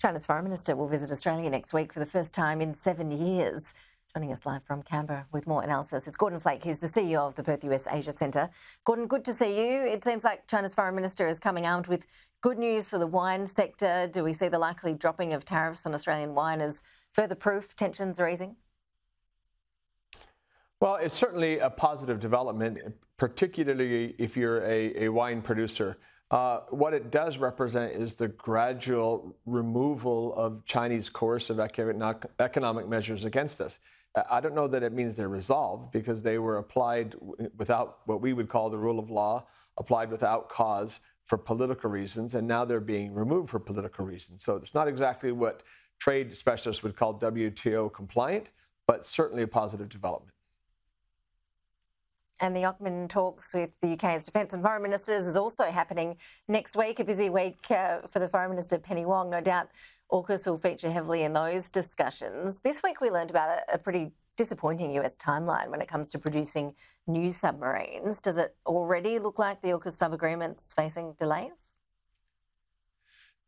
China's Foreign Minister will visit Australia next week for the first time in seven years. Joining us live from Canberra with more analysis, it's Gordon Flake. He's the CEO of the Perth US Asia Centre. Gordon, good to see you. It seems like China's Foreign Minister is coming out with good news for the wine sector. Do we see the likely dropping of tariffs on Australian wine as further proof tensions are easing? Well, it's certainly a positive development, particularly if you're a, a wine producer. Uh, what it does represent is the gradual removal of Chinese coercive economic measures against us. I don't know that it means they're resolved because they were applied without what we would call the rule of law, applied without cause for political reasons, and now they're being removed for political reasons. So it's not exactly what trade specialists would call WTO compliant, but certainly a positive development. And the AUKMIN talks with the UK's defence and foreign ministers is also happening next week. A busy week uh, for the foreign minister Penny Wong. No doubt AUKUS will feature heavily in those discussions. This week we learned about a, a pretty disappointing US timeline when it comes to producing new submarines. Does it already look like the AUKUS sub agreement's facing delays?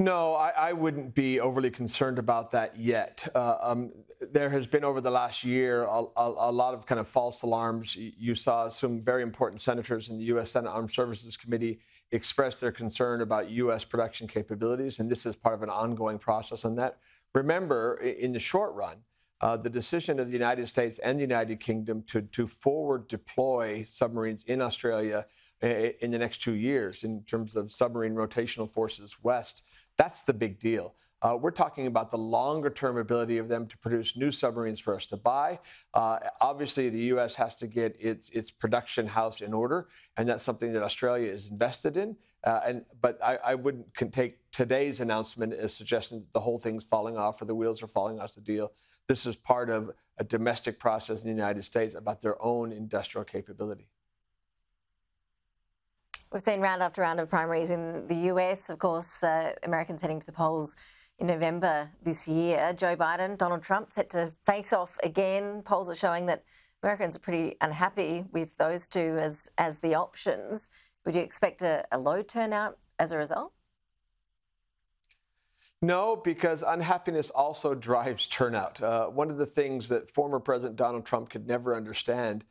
No, I, I, wouldn't be overly concerned about that yet. Uh, um, there has been over the last year a, a, a, lot of kind of false alarms. You saw some very important senators in the U.S. Senate Armed Services Committee express their concern about U.S. production capabilities, and this is part of an ongoing process on that. Remember, in the short run, uh, the decision of the United States and the United Kingdom to, to forward deploy submarines in Australia in the next two years in terms of submarine rotational forces west that's the big deal. Uh, we're talking about the longer term ability of them to produce new submarines for us to buy. Uh, obviously, the U.S. has to get its, its production house in order, and that's something that Australia is invested in. Uh, and but I, I wouldn't take today's announcement as suggesting that the whole thing's falling off or the wheels are falling off the deal. This is part of a domestic process in the United States about their own industrial capability. We've seen round after round of primaries in the US. Of course, uh, Americans heading to the polls in November this year. Joe Biden, Donald Trump set to face off again. Polls are showing that Americans are pretty unhappy with those two as, as the options. Would you expect a, a low turnout as a result? No, because unhappiness also drives turnout. Uh, one of the things that former President Donald Trump could never understand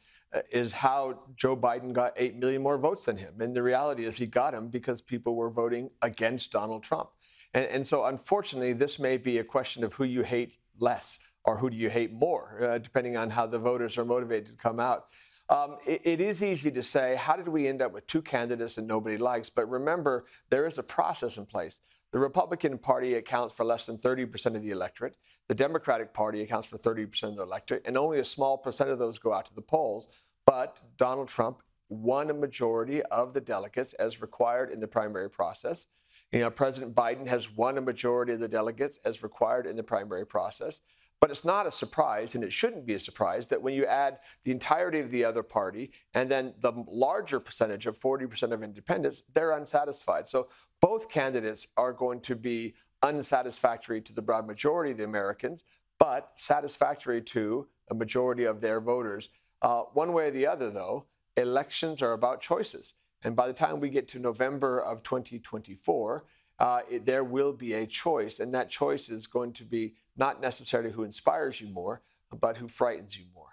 is how Joe Biden got 8 million more votes than him. And the reality is he got them because people were voting against Donald Trump. And, and so, unfortunately, this may be a question of who you hate less or who do you hate more, uh, depending on how the voters are motivated to come out. Um, it, it is easy to say, how did we end up with two candidates that nobody likes? But remember, there is a process in place. The Republican Party accounts for less than 30% of the electorate. The Democratic Party accounts for 30% of the electorate, and only a small percent of those go out to the polls. But Donald Trump won a majority of the delegates as required in the primary process. You know, President Biden has won a majority of the delegates as required in the primary process. But it's not a surprise, and it shouldn't be a surprise, that when you add the entirety of the other party and then the larger percentage of 40% of independents, they're unsatisfied. So both candidates are going to be unsatisfactory to the broad majority of the Americans, but satisfactory to a majority of their voters. Uh, one way or the other, though, elections are about choices. And by the time we get to November of 2024, uh, it, there will be a choice. And that choice is going to be not necessarily who inspires you more, but who frightens you more.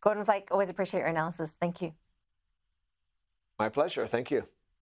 Gordon Flake, always appreciate your analysis. Thank you. My pleasure. Thank you.